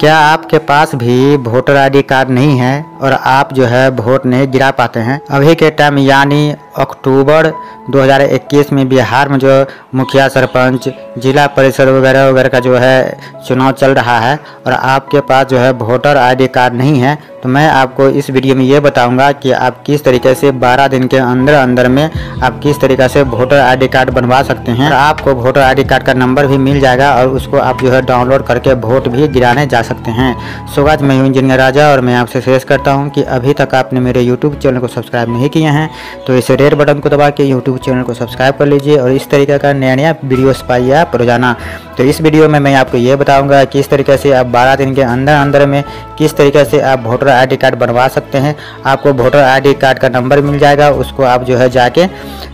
क्या आपके पास भी वोटर आईडी कार्ड नहीं है? और आप जो है वोट नहीं गिरा पाते हैं। अभी के टाइम यानी अक्टूबर 2021 में बिहार में जो मुखिया सरपंच, जिला परिषद वगैरह वगैरह का जो है चुनाव चल रहा है और आपके पास जो है वोटर आईडी कार्ड नहीं है तो मैं आपको इस वीडियो में ये बताऊँगा कि आप किस तरीके से 12 दिन के अंदर अंदर में आप किस तरीके से वोटर आईडी कार्ड बनवा सकते हैं। आपको वोटर आईडी कार्ड का नंबर भी मिल जाएगा और उसको आप जो है डाउनलोड करके वोट भी गिराने जा सकते हैं। सो आज मैं हूँ इंजीनियर राजा और मैं आपसे शेष करता हूँ कि अभी तक आपने मेरे यूट्यूब चैनल को सब्सक्राइब नहीं किए हैं तो इस रेड बटन को दबा के यूट्यूब चैनल को सब्सक्राइब कर लीजिए और इस तरीके का नया नया वीडियोस पाइए आप रोज़ाना। तो इस वीडियो में मैं आपको ये बताऊँगा किस तरीके से आप 12 दिन के अंदर अंदर में किस तरीके से आप वोटर आईडी कार्ड बनवा सकते हैं। आपको वोटर आईडी कार्ड का नंबर मिल जाएगा, उसको आप जो है जाके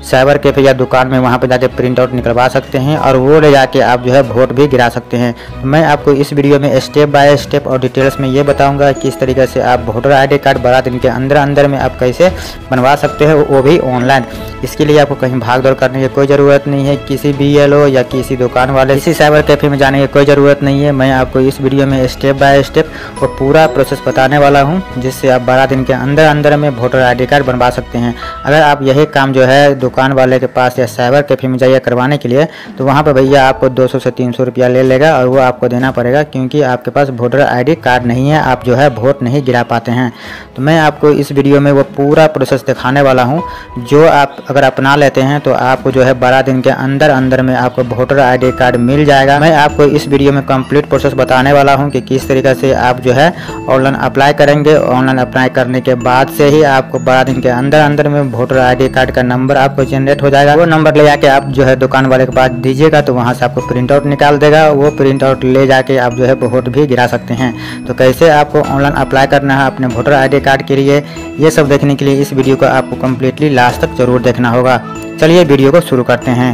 साइबर कैफ़े या दुकान में वहाँ पर जाके प्रिंट आउट निकलवा सकते हैं और वो ले जाके आप जो है वोट भी गिरा सकते हैं। तो मैं आपको इस वीडियो में स्टेप बाय स्टेप और डिटेल्स में ये बताऊँगा किस तरीके से आप वोटर आईडी कार्ड बारह दिन के अंदर अंदर में आप कैसे बनवा सकते हैं, वो भी ऑनलाइन इसके लिए आपको कहीं भाग दौड़ करने की कोई ज़रूरत नहीं है। किसी बी या किसी दुकान वाले, किसी साइबर कैफ़े में जाने की कोई ज़रूरत नहीं है। मैं आपको इस वीडियो में स्टेप बाय स्टेप वो पूरा प्रोसेस बताने वाला हूँ, जिससे आप बारह दिन के अंदर अंदर में वोटर आईडी कार्ड बनवा सकते हैं। अगर आप यही काम जो है दुकान वाले के पास या साइबर कैफ़े में जाइए करवाने के लिए तो वहाँ पर भैया आपको दो सौ से तीन सौ रुपया ले लेगा और वो आपको देना पड़ेगा, क्योंकि आपके पास वोटर आईडी कार्ड नहीं है। आप जो है वोट नहीं गिरा पाते हैं। तो मैं आपको इस वीडियो में वो पूरा प्रोसेस दिखाने वाला हूँ जो आप अगर अपना लेते हैं तो आपको जो है बारह दिन के अंदर अंदर में आपको वोटर आईडी कार्ड मिल जाएगा। मैं आपको इस वीडियो में कंप्लीट प्रोसेस बताने वाला हूँ कि किस तरीके से आप जो है ऑनलाइन अप्लाई करेंगे। ऑनलाइन अप्लाई करने के बाद से ही आपको बारह दिन के अंदर अंदर में वोटर आईडी कार्ड का नंबर आपको जनरेट हो जाएगा। वो नंबर ले जाके आप जो है दुकान वाले के पास दीजिएगा तो वहाँ से आपको प्रिंट आउट निकाल देगा। वो प्रिंट आउट ले जाके आप जो है वोट भी गिरा सकते हैं। तो कैसे आपको ऑनलाइन अप्लाई करना है अपने वोटर आईडी कार्ड के लिए, ये सब देखने के लिए इस वीडियो को आपको कम्प्लीटली लास्ट तक ज़रूर देखना होगा। चलिए वीडियो को शुरू करते हैं।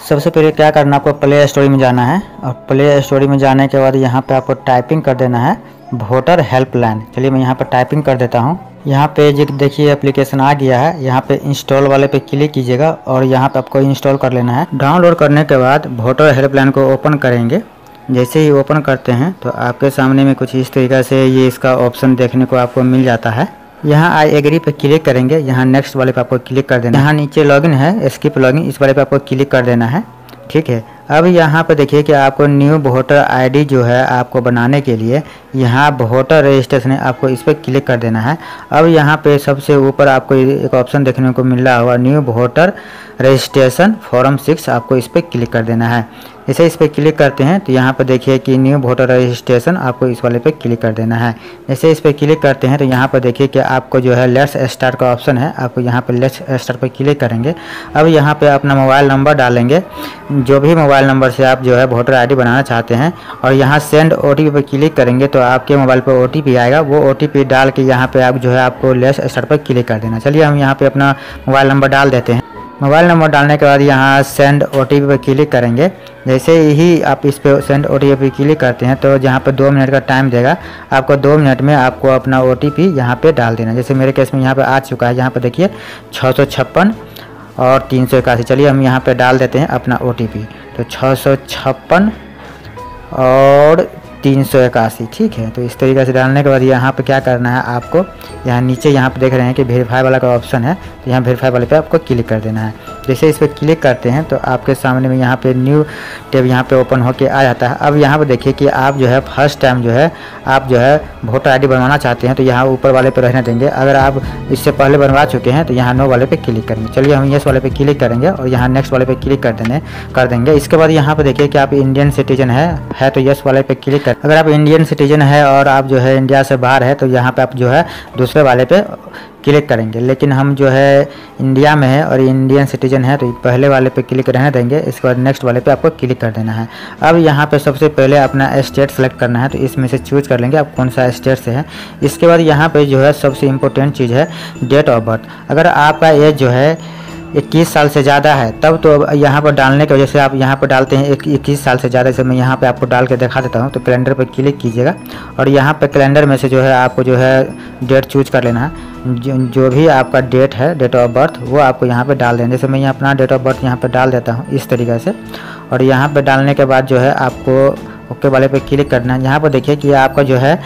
सबसे पहले क्या करना आपको प्ले स्टोरी में जाना है। और प्ले स्टोरी में जाने के बाद यहाँ पे आपको टाइपिंग कर देना है। वोटर हेल्पलाइन चलिए मैं यहाँ पर टाइपिंग कर देता हूँ। यहाँ पे देखिए एप्लीकेशन आ गया है, यहाँ पे इंस्टॉल वाले पे क्लिक कीजिएगा और यहाँ पे आपको इंस्टॉल कर लेना है। डाउनलोड करने के बाद वोटर हेल्पलाइन को ओपन करेंगे। जैसे ही ओपन करते हैं तो आपके सामने में कुछ इस तरीके से ये इसका ऑप्शन देखने को आपको मिल जाता है। यहाँ आई एग्री पे क्लिक करेंगे। यहाँ नेक्स्ट वाले पे आपको क्लिक कर देना यहाँ नीचे लॉगिन है स्किप लॉगिन इस वाले पे आपको क्लिक कर देना है। ठीक है? अब यहाँ पे देखिए कि आपको न्यू वोटर आईडी जो है आपको बनाने के लिए यहाँ वोटर रजिस्ट्रेशन है, आपको इस पर क्लिक कर देना है। अब यहाँ पे सबसे ऊपर आपको एक ऑप्शन देखने को मिल रहा होगा new voter registration form six आपको इस पर क्लिक कर देना है। जैसे इस पर क्लिक करते हैं तो यहाँ पर देखिए कि न्यू वोटर रजिस्ट्रेशन आपको इस वाले पे क्लिक कर देना है। जैसे इस पर क्लिक करते हैं तो यहाँ पर देखिए कि आपको जो है लेट्स स्टार्ट का ऑप्शन है, आपको यहाँ पर लेट्स स्टार्ट पर क्लिक करेंगे। अब यहाँ पर अपना मोबाइल नंबर डालेंगे। जो भी मोबाइल नंबर से आप जो है वोटर आईडी बनाना चाहते हैं और यहाँ सेंड ओ टी पर क्लिक करेंगे तो आपके मोबाइल पर ओटीपी आएगा। वो ओटीपी डाल के यहाँ पर आप जो है आपको लेट्स स्टार्ट पर क्लिक कर देना। चलिए हम यहाँ पर अपना मोबाइल नंबर डाल देते हैं। मोबाइल नंबर डालने के बाद यहाँ सेंड ओटीपी पर क्लिक करेंगे। जैसे ही आप इस पर सेंड ओ टी क्लिक करते हैं तो जहाँ पर दो मिनट का टाइम देगा, आपको दो मिनट में आपको अपना ओ टी पी यहाँ पर डाल देना। जैसे मेरे केस में यहाँ पर आ चुका है। यहाँ पर देखिए छः सौ छप्पन और तीन सौ इक्यासी। चलिए हम यहाँ पर डाल देते हैं अपना ओ टी पी तो छः सौ छप्पन और तीन सौ इक्यासी, ठीक है? तो इस तरीके से डालने के बाद यहाँ पे क्या करना है आपको? यहाँ नीचे यहाँ पे देख रहे हैं कि वेरीफाई वाला का ऑप्शन है तो यहाँ वेरीफाई वाले पे आपको क्लिक कर देना है। जैसे इस पर क्लिक करते हैं तो आपके सामने में यहाँ पे न्यू टेब यहाँ पे ओपन होके आ जाता है। अब यहाँ पे देखिए कि आप जो है फ़र्स्ट टाइम जो है, आप जो है वोटर आईडी बनवाना चाहते हैं तो यहाँ ऊपर वाले पर रहने देंगे। अगर आप इससे पहले बनवा चुके हैं तो यहाँ नो वाले पर क्लिक करेंगे। चलिए हम यस वाले पर क्लिक करेंगे और यहाँ नेक्स्ट वाले पर क्लिक कर देने, कर देंगे। इसके बाद यहाँ पर देखिए कि आप इंडियन सिटीजन है तो यस वाले पर क्लिक अगर आप इंडियन सिटीजन है और आप जो है इंडिया से बाहर है तो यहाँ पे आप जो है दूसरे वाले पे क्लिक करेंगे। लेकिन हम जो है इंडिया में है और इंडियन सिटीजन है तो पहले वाले पे क्लिक रहने देंगे, इसके बाद नेक्स्ट वाले पे आपको क्लिक कर देना है। अब यहाँ पे सबसे पहले अपना स्टेट सेलेक्ट करना है तो इसमें से चूज़ कर लेंगे आप कौन सा स्टेट से है। इसके बाद यहाँ पे जो है सबसे इम्पोर्टेंट चीज़ है डेट ऑफ़ बर्थ अगर आपका एज जो है इक्कीस साल से ज़्यादा है तब तो यहाँ पर डालने की वजह से आप यहाँ पर डालते हैं एक इक्कीस साल से ज़्यादा जैसे मैं यहाँ पे आपको डाल के दिखा देता हूँ तो कैलेंडर पर क्लिक कीजिएगा और यहाँ पर कैलेंडर में से जो है आपको जो है डेट चूज़ कर लेना है जो, जो भी आपका डेट है डेट ऑफ़ बर्थ वो आपको यहाँ पर डाल देना जैसे मैं यहाँ अपना डेट ऑफ़ बर्थ यहाँ पर डाल देता हूँ इस तरीके से और यहाँ पर डालने के बाद जो है आपको ओके वाले पे क्लिक करना है यहाँ पर देखिए कि आपका जो है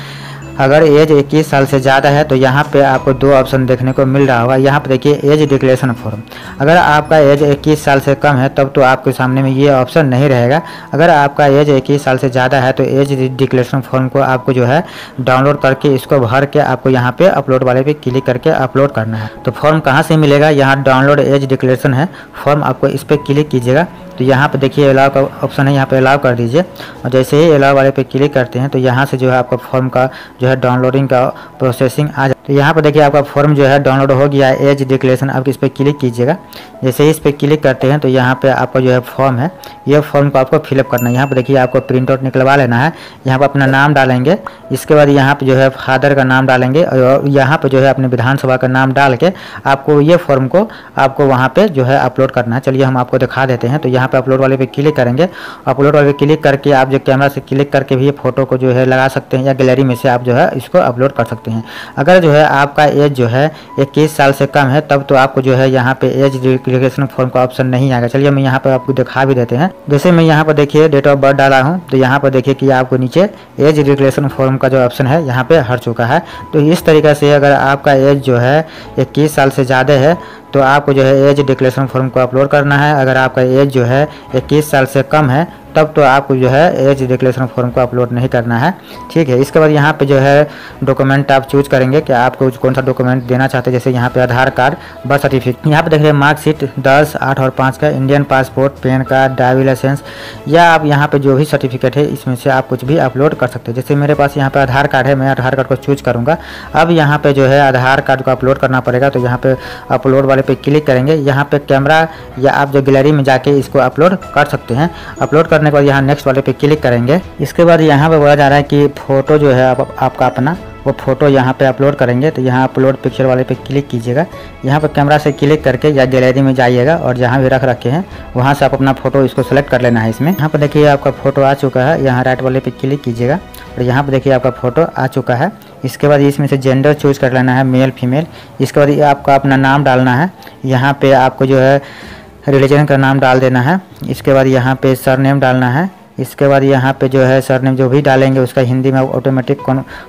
अगर एज 21 साल से ज़्यादा है तो यहाँ पे आपको दो ऑप्शन देखने को मिल रहा होगा। यहाँ पे देखिए एज डिक्लेरेशन फॉर्म अगर आपका एज 21 साल से कम है, तब तो आपके सामने में ये ऑप्शन नहीं रहेगा। अगर आपका एज 21 साल से ज़्यादा है तो एज डिक्लेरेशन फॉर्म को आपको जो है डाउनलोड करके इसको भर के आपको यहाँ पर अपलोड वाले पर क्लिक करके अपलोड करना है। तो फॉर्म कहाँ से मिलेगा? यहाँ डाउनलोड एज डिक्लेरेशन है। फॉर्म आपको इस पर क्लिक कीजिएगा। तो यहाँ पे देखिए अलाव का ऑप्शन है, यहाँ पे अलाव कर दीजिए। और जैसे ही अलाव वाले पे क्लिक करते हैं तो यहाँ से जो है आपका फॉर्म का जो है डाउनलोडिंग का प्रोसेसिंग आ जाए तो यहाँ पर देखिए आपका फॉर्म जो है डाउनलोड हो गया है एज डिक्लेरेशन आप इस पर क्लिक कीजिएगा। जैसे ही इस पर क्लिक करते हैं तो यहाँ पे आपका जो है फॉर्म है, ये फॉर्म को आपको फिलअप करना है। यहाँ पर देखिए आपको प्रिंट आउट निकलवा लेना है। यहाँ पर अपना नाम डालेंगे। इसके बाद यहाँ पर जो है फादर का नाम डालेंगे। और यहाँ पर जो है अपने विधानसभा का नाम डाल के आपको ये फॉर्म को आपको वहाँ पर जो है अपलोड करना है। चलिए हम आपको दिखा देते हैं। तो यहाँ पे अपलोड वाले पे क्लिक करेंगे। अपलोड वाले पे क्लिक करके आप जो कैमरा से क्लिक करके भी फ़ोटो को जो है लगा सकते हैं या गैलरी में से आप जो है इसको अपलोड कर सकते हैं। अगर जो है आपका एज जो है इक्कीस साल से कम है, तब तो आपको जो है यहाँ पे एज डिक्लेरेशन फॉर्म का ऑप्शन नहीं आएगा। चलिए मैं यहाँ पर आपको दिखा भी देते हैं। जैसे मैं यहाँ पर देखिए डेट ऑफ़ बर्थ डाला हूँ तो यहाँ पर देखिए कि आपको नीचे एज डिक्लेरेशन फॉर्म का जो ऑप्शन है यहाँ पे हट चुका है। तो इस तरीके से अगर आपका एज जो है इक्कीस साल से ज़्यादा है तो आपको जो है एज डिक्लेरेशन फॉर्म को अपलोड करना है। अगर आपका एज जो है इक्कीस साल से कम है तब तो आपको जो है एज डिक्लेरेशन फॉर्म को अपलोड नहीं करना है। ठीक है, इसके बाद यहाँ पे जो है डॉक्यूमेंट आप चूज़ करेंगे कि आपको कौन सा डॉक्यूमेंट देना चाहते हैं। जैसे यहाँ पे आधार कार्ड बर्थ सर्टिफिकेट यहाँ पे देख रहे हैं मार्कशीट दस, आठ और पाँच का Indian passport PAN card driving licence या आप यहाँ पे जो भी सर्टिफिकेट है, इसमें से आप कुछ भी अपलोड कर सकते हैं। जैसे मेरे पास यहाँ पे आधार कार्ड है, मैं आधार कार्ड को चूज़ करूँगा। अब यहाँ पे जो है आधार कार्ड को अपलोड करना पड़ेगा तो यहाँ पे अपलोड वाले पे क्लिक करेंगे। यहाँ पे कैमरा या आप जो गैलरी में जाके इसको अपलोड कर सकते हैं। अपलोड करने के बाद यहाँ नेक्स्ट वाले पे क्लिक करेंगे। इसके बाद यहाँ पे बोला जा रहा है कि फ़ोटो जो है आप, आपका अपना वो फ़ोटो यहाँ पे अपलोड करेंगे। तो यहाँ अपलोड पिक्चर वाले पे क्लिक कीजिएगा। यहाँ पे कैमरा से क्लिक करके या गैलरी में जाइएगा और जहाँ भी रख रखे हैं वहाँ से आप अपना फ़ोटो इसको सेलेक्ट कर लेना है इसमें। यहाँ पर देखिए आपका फ़ोटो आ चुका है। यहाँ राइट वाले पे क्लिक कीजिएगा। और यहाँ पर देखिए आपका फ़ोटो आ चुका है। इसके बाद इसमें से जेंडर चूज़ कर लेना है मेल फीमेल इसके बाद आपका अपना नाम डालना है। यहाँ पे आपको जो है रिलीजन का नाम डाल देना है। इसके बाद यहाँ पे सर नेम डालना है। इसके बाद यहाँ पे जो है सर नेम जो भी डालेंगे, उसका हिंदी में ऑटोमेटिक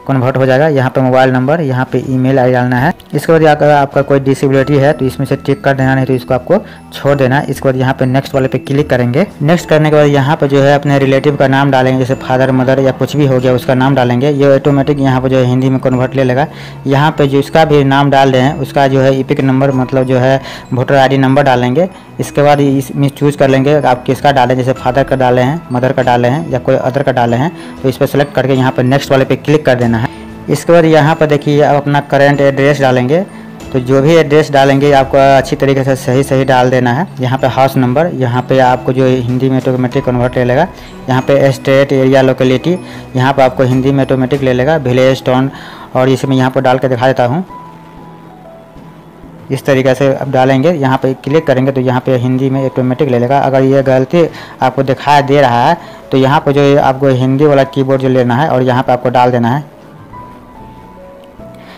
कन्वर्ट हो जाएगा। यहाँ पे मोबाइल नंबर यहाँ पे ईमेल आई डालना है। इसके बाद अगर आपका कोई डिसेबिलिटी है तो इसमें से टिक कर देना, नहीं तो इसको आपको छोड़ देना। है इसके बाद यहाँ पे नेक्स्ट वाले पे क्लिक करेंगे। नेक्स्ट करने के बाद यहाँ पे जो है अपने रिलेटिव का नाम डालेंगे, जैसे फादर मदर या कुछ भी हो गया, उसका नाम डालेंगे। ये ऑटोमेटिक यहाँ पे जो है हिंदी में कन्वर्ट ले लेगा। यहाँ पे जो इसका भी नाम डाल हैं उसका जो है इपिक नंबर मतलब जो है वोटर आईडी नंबर डालेंगे। इसके बाद इसमें चूज़ कर लेंगे, आप किसका डालें, जैसे फादर का डाले हैं मदर का डाले हैं, या कोई अदर का डाले हैं तो इस पर सेलेक्ट करके यहाँ पर नेक्स्ट वाले पे क्लिक कर देना है। इसके बाद यहाँ पर देखिए, आप अपना करेंट एड्रेस डालेंगे तो जो भी एड्रेस डालेंगे, आपको अच्छी तरीके से सही सही डाल देना है। यहाँ पे हाउस नंबर यहाँ पे आपको जो हिंदी में ऑटोमेटिक कन्वर्ट ले लेगा, यहाँ पे स्टेट एरिया लोकेलिटी यहाँ पे आपको हिंदी में ऑटोमेटिक ले लेगा विलेज टाउन और इसमें यहाँ पर डाल के दिखा देता हूँ। इस तरीके से अब डालेंगे, यहाँ पे क्लिक करेंगे तो यहाँ पे हिंदी में ऑटोमेटिक ले लेगा। अगर ये गलती आपको दिखाई दे रहा है तो यहाँ पे जो आपको हिंदी वाला कीबोर्ड जो लेना है और यहाँ पे आपको डाल देना है।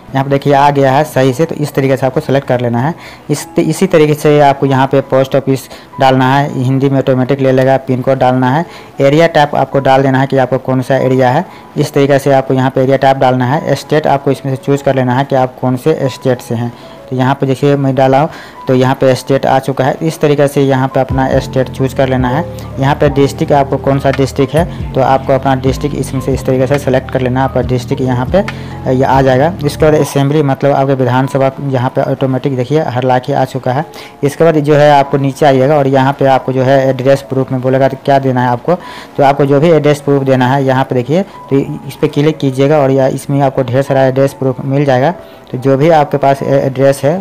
यहाँ पे देखिए आ गया है सही से तो इस तरीके से आपको सेलेक्ट कर लेना है। इस इसी तरीके से आपको यहाँ पे पोस्ट ऑफ़िस डालना है। हिंदी में ऑटोमेटिक ले लेगा पिन कोड डालना है। एरिया टैप आपको डाल देना है कि आपको कौन सा एरिया है। इस तरीके से आपको यहाँ पे एरिया टैप डालना है। स्टेट आपको इसमें से चूज़ कर लेना है कि आप कौन से स्टेट से हैं। यहाँ पे जैसे मैं डाला तो यहाँ पे स्टेट आ चुका है। इस तरीके से यहाँ पे अपना स्टेट चूज़ कर लेना है। यहाँ पे डिस्ट्रिक्ट आपको कौन सा डिस्ट्रिक्ट है? तो आपको अपना डिस्ट्रिक्ट इसमें से इस तरीके से सेलेक्ट कर लेना। है आपका डिस्ट्रिक्ट यहाँ पे ये आ जाएगा। इसके बाद असेंबली मतलब आपके विधानसभा यहाँ पे ऑटोमेटिक देखिए, हर लाके आ चुका है। इसके बाद जो है आपको नीचे आइएगा और यहाँ पे आपको जो है एड्रेस प्रूफ में बोलेगा तो क्या देना है आपको? तो आपको जो भी एड्रेस प्रूफ देना है, यहाँ पे देखिए तो इस पर क्लिक कीजिएगा और या इसमें आपको ढेर सारा एड्रेस प्रूफ मिल जाएगा। तो जो भी आपके पास एड्रेस है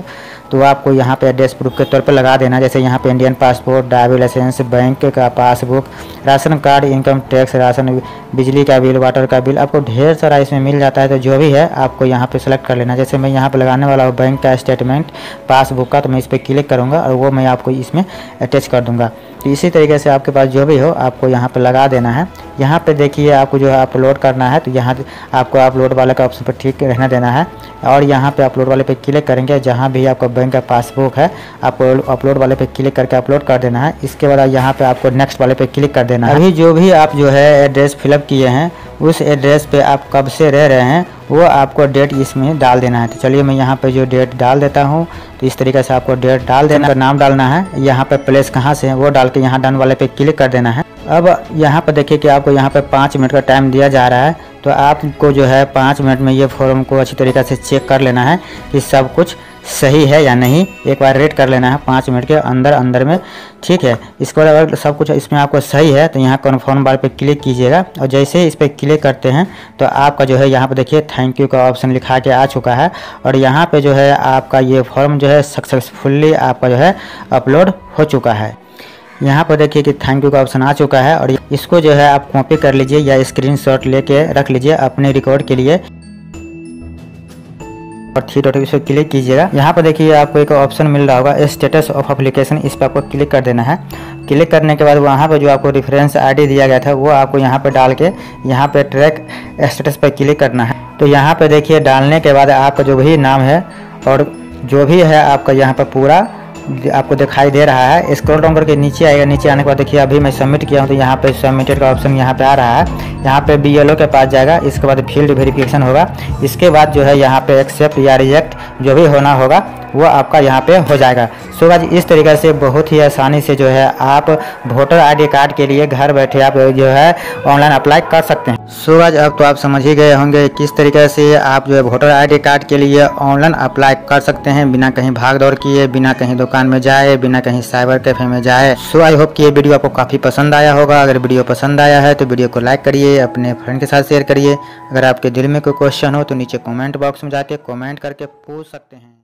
तो आपको यहाँ पे एड्रेस प्रूफ के तौर पर लगा देना। जैसे यहाँ पे Indian passport driving licence bank का passbook ration card income tax ration, बिजली का बिल वाटर का बिल आपको ढेर सारा इसमें मिल जाता है। तो जो भी है, आपको यहाँ पे सेलेक्ट कर लेना। जैसे मैं यहाँ पे लगाने वाला हूँ बैंक का स्टेटमेंट पासबुक का तो मैं इस पर क्लिक करूँगा और वो मैं आपको इसमें अटैच कर दूँगा। तो इसी तरीके से आपके पास जो भी हो, आपको यहाँ पर लगा देना है। यहाँ पे देखिए आपको जो है अपलोड करना है तो यहाँ आपको अपलोड वाले का ऑप्शन पर ठीक रहना देना है। और यहाँ पे अपलोड वाले पे क्लिक करेंगे, जहाँ भी आपका बैंक का पासबुक है, आपको अपलोड वाले पे क्लिक करके अपलोड कर देना है। इसके बाद यहाँ पे आपको नेक्स्ट वाले पे क्लिक कर देना है। अभी जो भी आप जो है एड्रेस फिलअप किए हैं, उस एड्रेस पे आप कब से रह रहे हैं, वो आपको डेट इसमें डाल देना है। तो चलिए मैं यहाँ पे जो डेट डाल देता हूँ तो इस तरीके से आपको डेट डाल देना नाम डालना है, यहाँ पे प्लेस कहाँ से है, वो डाल के यहाँ डन वाले पे क्लिक कर देना है। अब यहाँ पर देखिए कि आपको यहाँ पर पाँच मिनट का टाइम दिया जा रहा है तो आपको जो है पाँच मिनट में ये फॉर्म को अच्छी तरीके से चेक कर लेना है कि सब कुछ सही है या नहीं। एक बार रेड कर लेना है पाँच मिनट के अंदर अंदर में। ठीक है, इसके बाद अगर सब कुछ इसमें आपको सही है तो यहाँ कन्फर्म बार पे क्लिक कीजिएगा। और जैसे ही इस पर क्लिक करते हैं तो आपका जो है यहाँ पे देखिए थैंक यू का ऑप्शन लिखा के आ चुका है। और यहाँ पे जो है आपका ये फॉर्म जो है सक्सेसफुल्ली आपका जो है अपलोड हो चुका है। यहाँ पर देखिए कि थैंक यू का ऑप्शन आ चुका है और इसको जो है आप कॉपी कर लीजिए या स्क्रीनशॉट लेके रख लीजिए अपने रिकॉर्ड के लिए। और थ्री डॉट इस पर क्लिक कीजिएगा। यहाँ पर देखिए आपको एक ऑप्शन मिल रहा होगा स्टेटस ऑफ़ एप्लीकेशन इस पर आपको क्लिक कर देना है। क्लिक करने के बाद वहाँ पर जो आपको रेफरेंस आईडी दिया गया था, वो आपको यहाँ पर डाल के यहाँ पे ट्रैक स्टेटस पर क्लिक करना है। तो यहाँ पर देखिए, डालने के बाद आपका जो भी नाम है और जो भी है आपका यहाँ पर पूरा आपको दिखाई दे रहा है। स्क्रॉल डाउन करके नीचे आएगा। नीचे आने के बाद देखिए, अभी मैं सबमिट किया हूँ तो यहाँ पे सबमिटेड का ऑप्शन यहाँ पे आ रहा है। यहाँ पे बीएलओ के पास जाएगा। इसके बाद फ़ील्ड वेरिफिकेशन होगा। इसके बाद जो है, यहाँ पे एक्सेप्ट या रिजेक्ट जो भी होना होगा, वो आपका यहाँ पे हो जाएगा। सो गाज इस तरीके से बहुत ही आसानी से जो है आप वोटर आईडी कार्ड के लिए घर बैठे आप जो है ऑनलाइन अप्लाई कर सकते हैं। सो गाज अब तो आप समझ ही गए होंगे किस तरीके से आप जो है वोटर आईडी कार्ड के लिए ऑनलाइन अप्लाई कर सकते हैं। बिना कहीं भाग दौड़ किए, बिना कहीं दुकान में जाए, बिना कहीं साइबर कैफ़े में जाए। सो आई होप कि ये वीडियो आपको काफ़ी पसंद आया होगा। अगर वीडियो पसंद आया है तो वीडियो को लाइक करिए, अपने फ्रेंड के साथ शेयर करिए। अगर आपके दिल में कोई क्वेश्चन हो तो नीचे कॉमेंट बॉक्स में जाके कॉमेंट करके पूछ सकते हैं।